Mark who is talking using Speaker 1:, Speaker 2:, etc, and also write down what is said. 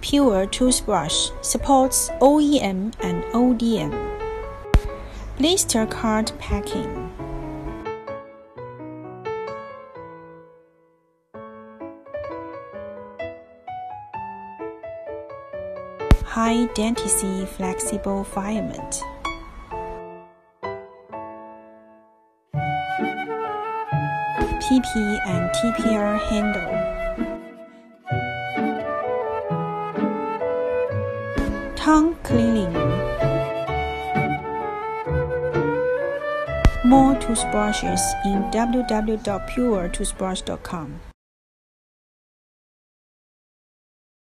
Speaker 1: Pure toothbrush supports OEM and ODM. Blister card packing. High density flexible filament. PP and TPR handle. Tongue cleaning. More toothbrushes in www.puretoothbrush.com.